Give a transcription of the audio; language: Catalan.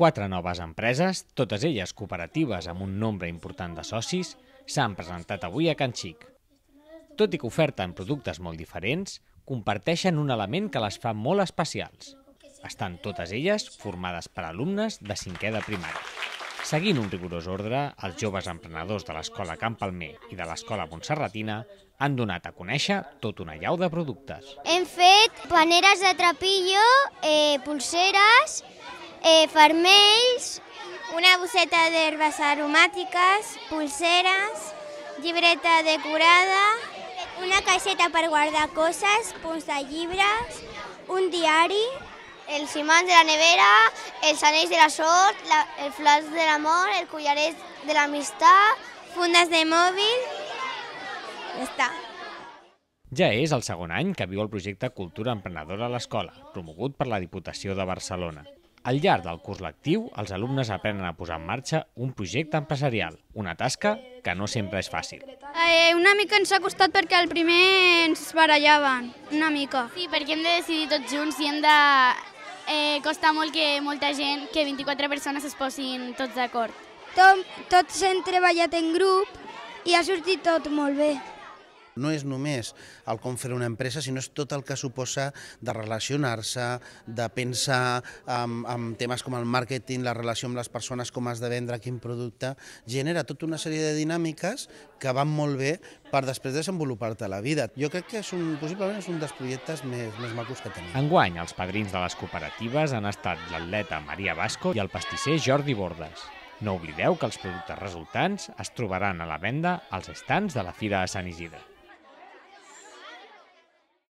Quatre noves empreses, totes elles cooperatives amb un nombre important de socis, s'han presentat avui a Can Xic. Tot i que oferten productes molt diferents, comparteixen un element que les fa molt especials. Estan totes elles formades per alumnes de cinquè de primària. Seguint un rigorós ordre, els joves emprenedors de l'Escola Camp Palmer i de l'Escola Montserratina han donat a conèixer tot una llau de productes. Hem fet paneres de trapillo, eh, pulseres, eh, fermells, una bosseta d'herbes aromàtiques, pulseres, llibreta decorada, una caixeta per guardar coses, punts de llibres, un diari, els imants de la nevera, els anells de la sort, la, el flaç de l'amor, el collaret de l'amistat, fundes de mòbil... Ja està. Ja és el segon any que viu el projecte Cultura Emprenedora a l'Escola, promogut per la Diputació de Barcelona. Al llarg del curs lectiu, els alumnes aprenen a posar en marxa un projecte empresarial, una tasca que no sempre és fàcil. Eh, una mica ens ha costat perquè al primer ens barallaven, una mica. Sí, perquè hem de decidir tots junts i hem de... Eh, costa molt que molta gent, que 24 persones es posin tots d'acord. Tot, tots hem treballat en grup i ha sortit tot molt bé. No és només el com fer una empresa, sinó és tot el que suposa de relacionar-se, de pensar en, en temes com el màrqueting, la relació amb les persones, com has de vendre, quin producte, genera tota una sèrie de dinàmiques que van molt bé per després desenvolupar-te la vida. Jo crec que és un, possiblement és un dels projectes més, més macos que tenim. Enguany, els padrins de les cooperatives han estat l'atleta Maria Vasco i el pastisser Jordi Bordes. No oblideu que els productes resultants es trobaran a la venda als estants de la Fira de Sant Isidre.